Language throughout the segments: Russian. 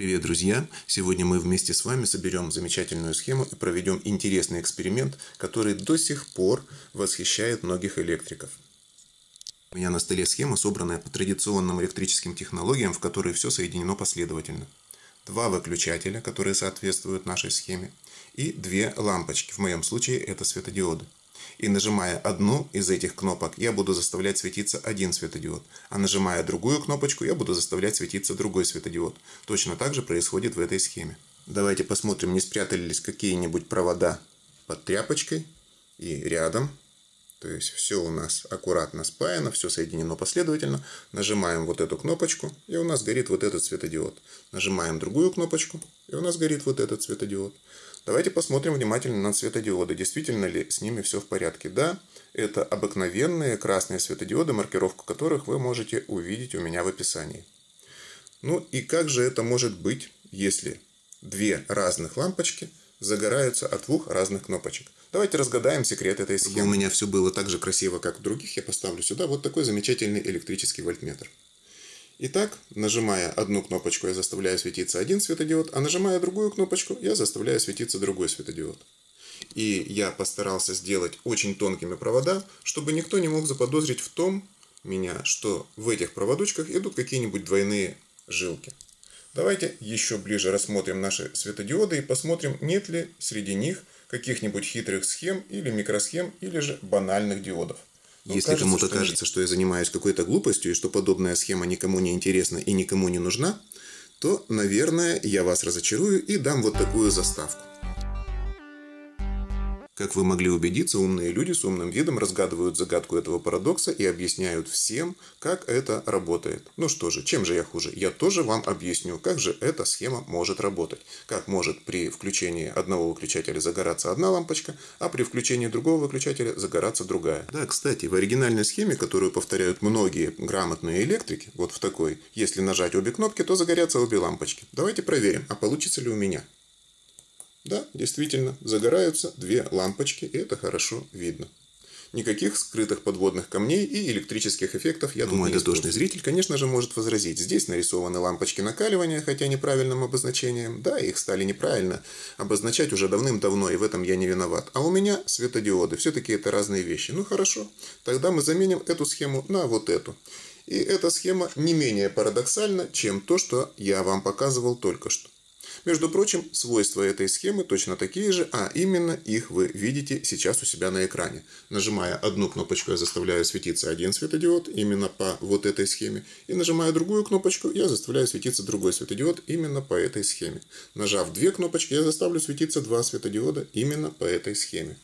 Привет, друзья! Сегодня мы вместе с вами соберем замечательную схему и проведем интересный эксперимент, который до сих пор восхищает многих электриков. У меня на столе схема, собранная по традиционным электрическим технологиям, в которой все соединено последовательно. Два выключателя, которые соответствуют нашей схеме, и две лампочки, в моем случае это светодиоды. И нажимая одну из этих кнопок, я буду заставлять светиться один светодиод. А нажимая другую кнопочку, я буду заставлять светиться другой светодиод. Точно так же происходит в этой схеме. Давайте посмотрим, не спрятались какие-нибудь провода под тряпочкой и рядом. То есть все у нас аккуратно спаяно, все соединено последовательно. Нажимаем вот эту кнопочку, и у нас горит вот этот светодиод. Нажимаем другую кнопочку, и у нас горит вот этот светодиод. Давайте посмотрим внимательно на светодиоды. Действительно ли с ними все в порядке? Да, это обыкновенные красные светодиоды, маркировку которых вы можете увидеть у меня в описании. Ну и как же это может быть, если две разных лампочки загораются от двух разных кнопочек? Давайте разгадаем секрет этой схемы. Чтобы у меня все было так же красиво, как у других, я поставлю сюда вот такой замечательный электрический вольтметр. Итак, нажимая одну кнопочку, я заставляю светиться один светодиод, а нажимая другую кнопочку, я заставляю светиться другой светодиод. И я постарался сделать очень тонкими провода, чтобы никто не мог заподозрить в том меня, что в этих проводочках идут какие-нибудь двойные жилки. Давайте еще ближе рассмотрим наши светодиоды и посмотрим, нет ли среди них каких-нибудь хитрых схем или микросхем или же банальных диодов. Ну, Если кому-то кажется, что я занимаюсь какой-то глупостью и что подобная схема никому не интересна и никому не нужна, то, наверное, я вас разочарую и дам вот такую заставку. Как вы могли убедиться, умные люди с умным видом разгадывают загадку этого парадокса и объясняют всем, как это работает. Ну что же, чем же я хуже? Я тоже вам объясню, как же эта схема может работать. Как может при включении одного выключателя загораться одна лампочка, а при включении другого выключателя загораться другая. Да, кстати, в оригинальной схеме, которую повторяют многие грамотные электрики, вот в такой, если нажать обе кнопки, то загорятся обе лампочки. Давайте проверим, а получится ли у меня. Да, действительно, загораются две лампочки, и это хорошо видно. Никаких скрытых подводных камней и электрических эффектов я думаю, дотошный зритель, конечно же, может возразить. Здесь нарисованы лампочки накаливания, хотя неправильным обозначением. Да, их стали неправильно обозначать уже давным-давно, и в этом я не виноват. А у меня светодиоды. Все-таки это разные вещи. Ну хорошо, тогда мы заменим эту схему на вот эту. И эта схема не менее парадоксальна, чем то, что я вам показывал только что. Между прочим, свойства этой схемы точно такие же, а именно их вы видите сейчас у себя на экране. Нажимая одну кнопочку, я заставляю светиться один светодиод, именно по вот этой схеме. И нажимая другую кнопочку, я заставляю светиться другой светодиод, именно по этой схеме. Нажав две кнопочки, я заставлю светиться два светодиода, именно по этой схеме.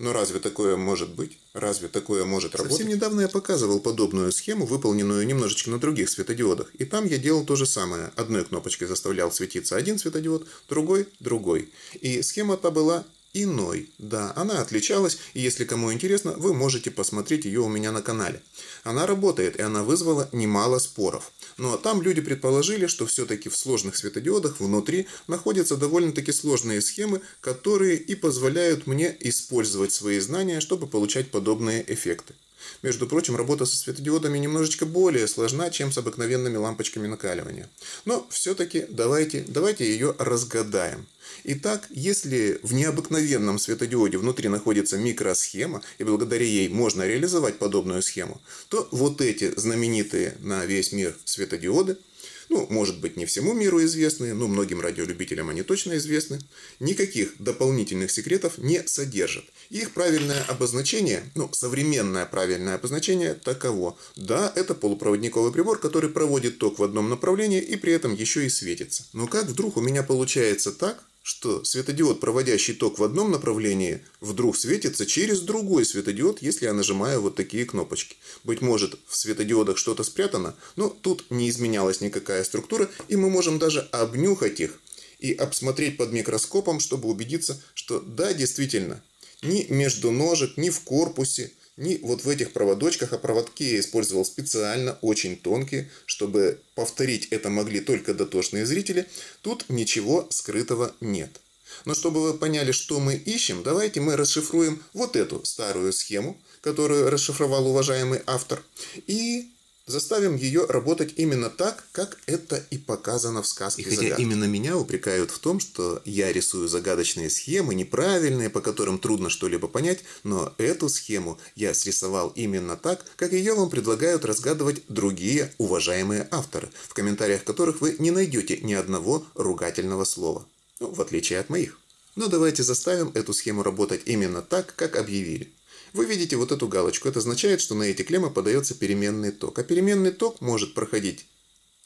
Но разве такое может быть? Разве такое может работать? Совсем недавно я показывал подобную схему, выполненную немножечко на других светодиодах. И там я делал то же самое. Одной кнопочкой заставлял светиться один светодиод, другой – другой. И схема-то была иной. Да, она отличалась, и если кому интересно, вы можете посмотреть ее у меня на канале. Она работает, и она вызвала немало споров. Но там люди предположили, что все-таки в сложных светодиодах внутри находятся довольно-таки сложные схемы, которые и позволяют мне использовать свои знания, чтобы получать подобные эффекты. Между прочим, работа со светодиодами немножечко более сложна, чем с обыкновенными лампочками накаливания. Но все-таки давайте, давайте ее разгадаем. Итак, если в необыкновенном светодиоде внутри находится микросхема, и благодаря ей можно реализовать подобную схему, то вот эти знаменитые на весь мир светодиоды – ну, может быть, не всему миру известны, но многим радиолюбителям они точно известны, никаких дополнительных секретов не содержат. Их правильное обозначение, ну, современное правильное обозначение таково. Да, это полупроводниковый прибор, который проводит ток в одном направлении и при этом еще и светится. Но как вдруг у меня получается так, что светодиод, проводящий ток в одном направлении, вдруг светится через другой светодиод, если я нажимаю вот такие кнопочки. Быть может, в светодиодах что-то спрятано, но тут не изменялась никакая структура, и мы можем даже обнюхать их и обсмотреть под микроскопом, чтобы убедиться, что да, действительно, ни между ножек, ни в корпусе, ни вот в этих проводочках, а проводки я использовал специально, очень тонкие, чтобы повторить это могли только дотошные зрители, тут ничего скрытого нет. Но чтобы вы поняли, что мы ищем, давайте мы расшифруем вот эту старую схему, которую расшифровал уважаемый автор, и заставим ее работать именно так, как это и показано в сказке. И хотя загадки. именно меня упрекают в том, что я рисую загадочные схемы, неправильные, по которым трудно что-либо понять, но эту схему я срисовал именно так, как ее вам предлагают разгадывать другие уважаемые авторы, в комментариях которых вы не найдете ни одного ругательного слова. Ну, в отличие от моих. Но давайте заставим эту схему работать именно так, как объявили. Вы видите вот эту галочку. Это означает, что на эти клеммы подается переменный ток. А переменный ток может проходить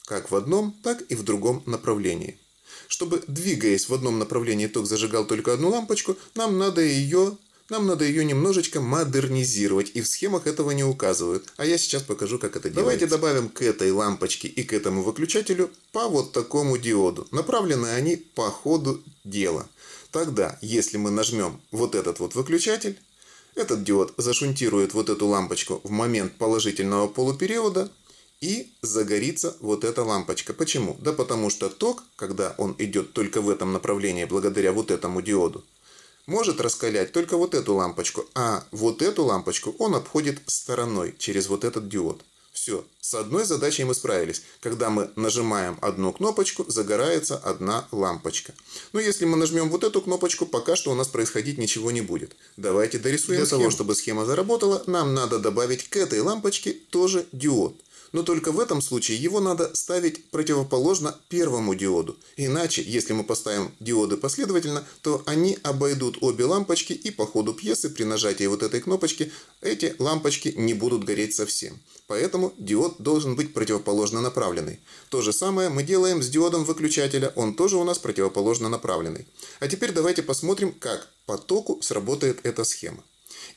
как в одном, так и в другом направлении. Чтобы, двигаясь в одном направлении, ток зажигал только одну лампочку, нам надо ее нам надо ее немножечко модернизировать, и в схемах этого не указывают. А я сейчас покажу, как это делается. Давайте добавим к этой лампочке и к этому выключателю по вот такому диоду. Направлены они по ходу дела. Тогда, если мы нажмем вот этот вот выключатель, этот диод зашунтирует вот эту лампочку в момент положительного полупериода и загорится вот эта лампочка. Почему? Да потому что ток, когда он идет только в этом направлении благодаря вот этому диоду, может раскалять только вот эту лампочку, а вот эту лампочку он обходит стороной через вот этот диод. Все, с одной задачей мы справились. Когда мы нажимаем одну кнопочку, загорается одна лампочка. Но если мы нажмем вот эту кнопочку, пока что у нас происходить ничего не будет. Давайте дорисуем Для схему. того, чтобы схема заработала, нам надо добавить к этой лампочке тоже диод. Но только в этом случае его надо ставить противоположно первому диоду. Иначе, если мы поставим диоды последовательно, то они обойдут обе лампочки и по ходу пьесы при нажатии вот этой кнопочки эти лампочки не будут гореть совсем. Поэтому диод должен быть противоположно направленный. То же самое мы делаем с диодом выключателя, он тоже у нас противоположно направленный. А теперь давайте посмотрим, как по току сработает эта схема.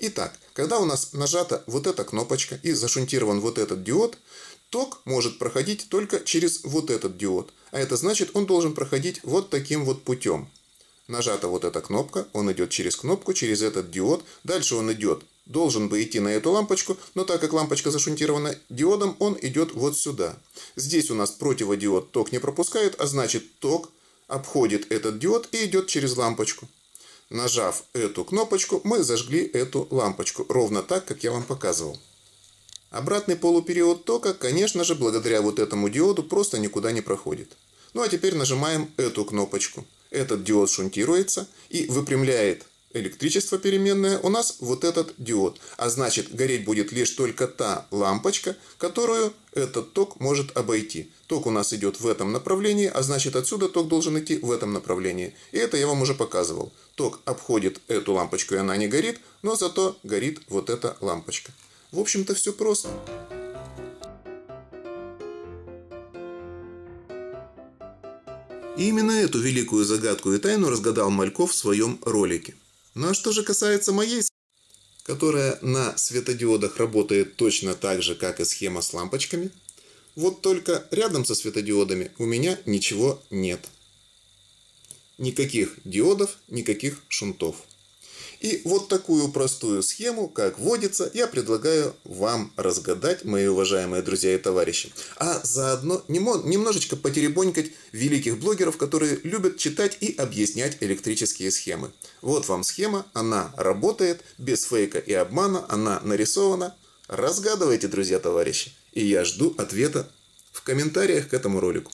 Итак, когда у нас нажата вот эта кнопочка и зашунтирован вот этот диод, Ток может проходить только через вот этот диод, а это значит, он должен проходить вот таким вот путем. Нажата вот эта кнопка, он идет через кнопку, через этот диод, дальше он идет, должен бы идти на эту лампочку, но так как лампочка зашунтирована диодом, он идет вот сюда. Здесь у нас противодиод ток не пропускает, а значит ток обходит этот диод и идет через лампочку. Нажав эту кнопочку, мы зажгли эту лампочку, ровно так, как я вам показывал. Обратный полупериод тока, конечно же, благодаря вот этому диоду просто никуда не проходит. Ну а теперь нажимаем эту кнопочку. Этот диод шунтируется и выпрямляет электричество переменное у нас вот этот диод. А значит, гореть будет лишь только та лампочка, которую этот ток может обойти. Ток у нас идет в этом направлении, а значит отсюда ток должен идти в этом направлении. И это я вам уже показывал. Ток обходит эту лампочку и она не горит, но зато горит вот эта лампочка. В общем-то, все просто. И именно эту великую загадку и тайну разгадал Мальков в своем ролике. Ну а что же касается моей которая на светодиодах работает точно так же, как и схема с лампочками, вот только рядом со светодиодами у меня ничего нет. Никаких диодов, никаких шунтов. И вот такую простую схему, как вводится, я предлагаю вам разгадать, мои уважаемые друзья и товарищи. А заодно немножечко потеребонькать великих блогеров, которые любят читать и объяснять электрические схемы. Вот вам схема, она работает, без фейка и обмана, она нарисована. Разгадывайте, друзья, товарищи. И я жду ответа в комментариях к этому ролику.